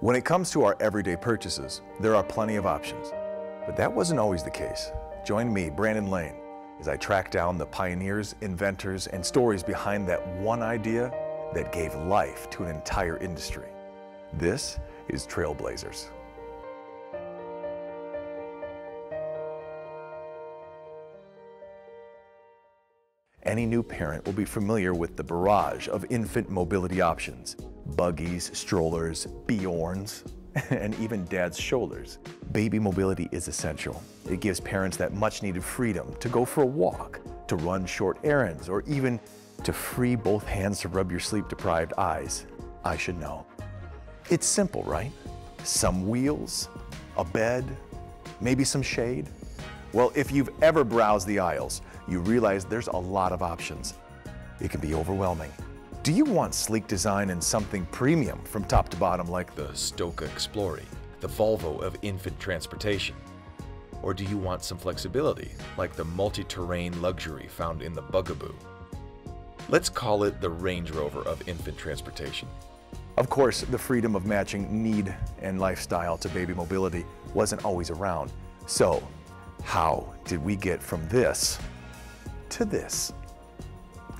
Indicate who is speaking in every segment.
Speaker 1: When it comes to our everyday purchases, there are plenty of options. But that wasn't always the case. Join me, Brandon Layne, as I track down the pioneers, inventors, and stories behind that one idea that gave life to an entire industry. This is Trailblazers. Any new parent will be familiar with the barrage of infant mobility options. Buggies, strollers, Bjorns, and even dad's shoulders. Baby mobility is essential. It gives parents that much needed freedom to go for a walk, to run short errands, or even to free both hands to rub your sleep deprived eyes. I should know. It's simple, right? Some wheels, a bed, maybe some shade. Well, if you've ever browsed the aisles, you realize there's a lot of options. It can be overwhelming. Do you want sleek design and something premium from top to bottom like the Stokke Explorer, the Volvo of infant transportation? Or do you want some flexibility like the multi-terrain luxury found in the Bugaboo? Let's call it the Range Rover of infant transportation. Of course, the freedom of matching need and lifestyle to baby mobility wasn't always around. So, how did we get from this to this?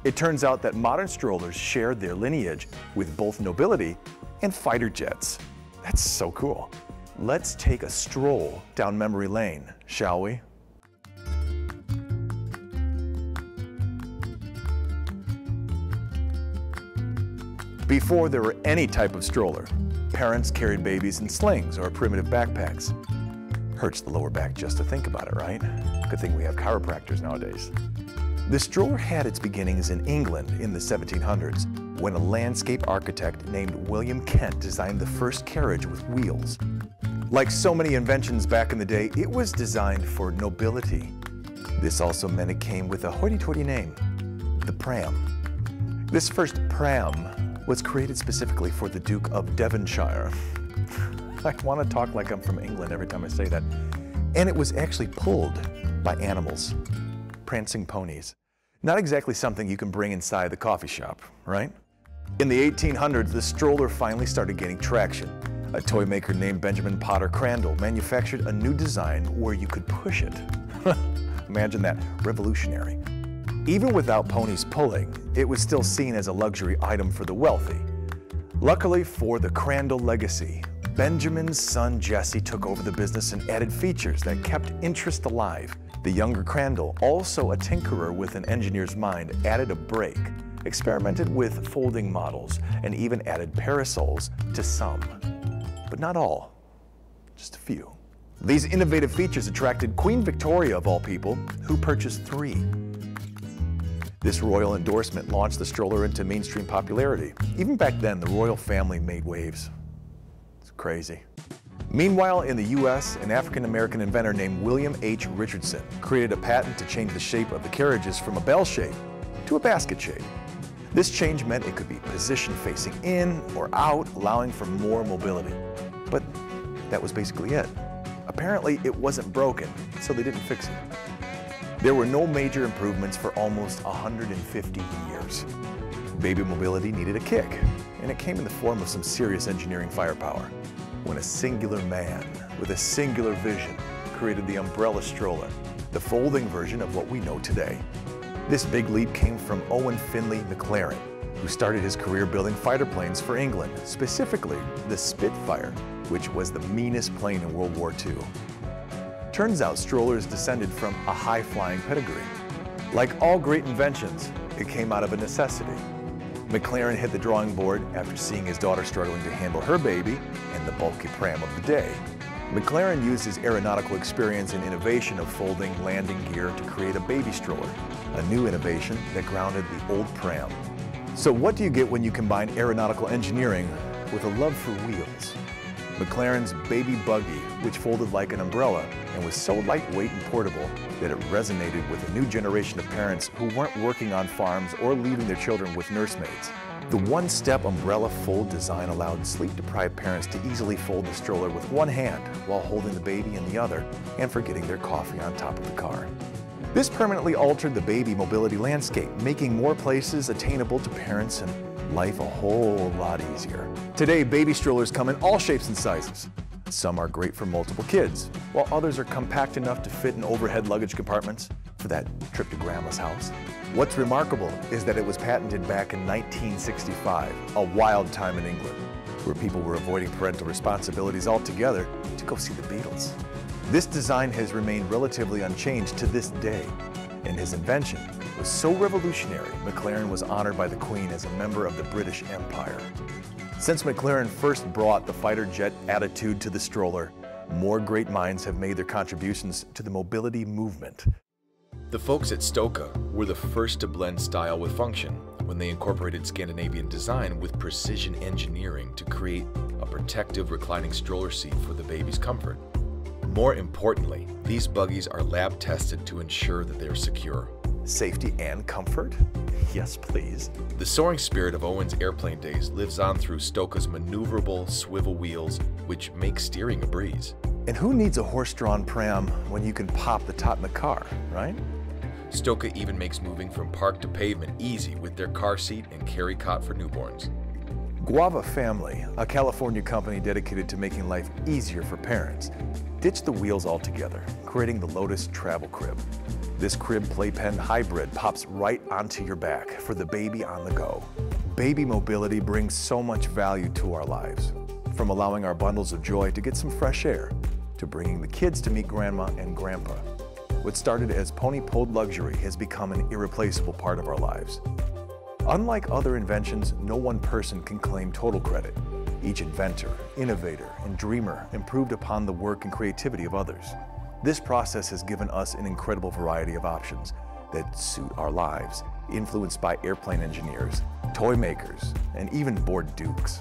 Speaker 1: It turns out that modern strollers shared their lineage with both nobility and fighter jets. That's so cool. Let's take a stroll down memory lane, shall we? Before there were any type of stroller, parents carried babies in slings or primitive backpacks. Hurts the lower back just to think about it, right? Good thing we have chiropractors nowadays. The stroller had its beginnings in England in the 1700s when a landscape architect named William Kent designed the first carriage with wheels. Like so many inventions back in the day, it was designed for nobility. This also meant it came with a hoity-toity name, the pram. This first pram was created specifically for the Duke of Devonshire. I want to talk like I'm from England every time I say that. And it was actually pulled by animals prancing ponies. Not exactly something you can bring inside the coffee shop, right? In the 1800s, the stroller finally started gaining traction. A toy maker named Benjamin Potter Crandall manufactured a new design where you could push it. Imagine that, revolutionary. Even without ponies pulling, it was still seen as a luxury item for the wealthy. Luckily for the Crandall legacy, Benjamin's son Jesse took over the business and added features that kept interest alive. The younger Crandall, also a tinkerer with an engineer's mind, added a brake, experimented with folding models, and even added parasols to some. But not all, just a few. These innovative features attracted Queen Victoria, of all people, who purchased three. This royal endorsement launched the stroller into mainstream popularity. Even back then, the royal family made waves. It's crazy. Meanwhile, in the US, an African-American inventor named William H. Richardson created a patent to change the shape of the carriages from a bell shape to a basket shape. This change meant it could be positioned facing in or out, allowing for more mobility. But that was basically it. Apparently, it wasn't broken, so they didn't fix it. There were no major improvements for almost 150 years. Baby mobility needed a kick, and it came in the form of some serious engineering firepower when a singular man with a singular vision created the umbrella stroller, the folding version of what we know today. This big leap came from Owen Finlay Maclaren, who started his career building fighter planes for England, specifically the Spitfire, which was the meanest plane in World War II. Turns out strollers descended from a high-flying pedigree. Like all great inventions, it came out of a necessity. Maclaren hit the drawing board after seeing his daughter struggling to handle her baby and the bulky pram of the day. Maclaren used his aeronautical experience and innovation of folding landing gear to create a baby stroller, a new innovation that grounded the old pram. So what do you get when you combine aeronautical engineering with a love for wheels? Maclaren's baby buggy, which folded like an umbrella and was so lightweight and portable that it resonated with a new generation of parents who weren't working on farms or leaving their children with nursemaids. The one-step umbrella fold design allowed sleep-deprived parents to easily fold the stroller with one hand while holding the baby in the other and forgetting their coffee on top of the car. This permanently altered the baby mobility landscape, making more places attainable to parents and life a whole lot easier. Today, baby strollers come in all shapes and sizes. Some are great for multiple kids, while others are compact enough to fit in overhead luggage compartments for that trip to grandma's house. What's remarkable is that it was patented back in 1965, a wild time in England, where people were avoiding parental responsibilities altogether to go see the Beatles. This design has remained relatively unchanged to this day, and his invention was so revolutionary, Maclaren was honored by the Queen as a member of the British Empire. Since Maclaren first brought the fighter jet attitude to the stroller, more great minds have made their contributions to the mobility movement.
Speaker 2: The folks at Stokke were the first to blend style with function when they incorporated Scandinavian design with precision engineering to create a protective reclining stroller seat for the baby's comfort. More importantly, these buggies are lab tested to ensure that they are secure.
Speaker 1: Safety and comfort? Yes, please.
Speaker 2: The soaring spirit of Owen's airplane days lives on through Stokke's maneuverable swivel wheels, which make steering a breeze.
Speaker 1: And who needs a horse-drawn pram when you can pop the top in the car, right?
Speaker 2: Stokke even makes moving from park to pavement easy with their car seat and carry cot for newborns.
Speaker 1: Guava Family, a California company dedicated to making life easier for parents, ditched the wheels altogether, creating the Lotus Travel Crib. This crib playpen hybrid pops right onto your back for the baby on the go. Baby mobility brings so much value to our lives, from allowing our bundles of joy to get some fresh air, to bringing the kids to meet grandma and grandpa. What started as pony pulled luxury has become an irreplaceable part of our lives. Unlike other inventions, no one person can claim total credit. Each inventor, innovator, and dreamer improved upon the work and creativity of others. This process has given us an incredible variety of options that suit our lives, influenced by airplane engineers, toy makers, and even bored dukes.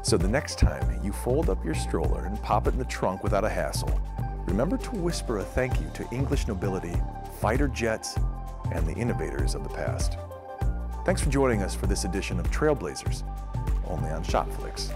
Speaker 1: So the next time you fold up your stroller and pop it in the trunk without a hassle, remember to whisper a thank you to English nobility, fighter jets, and the innovators of the past. Thanks for joining us for this edition of Trailblazers, only on Shopflix.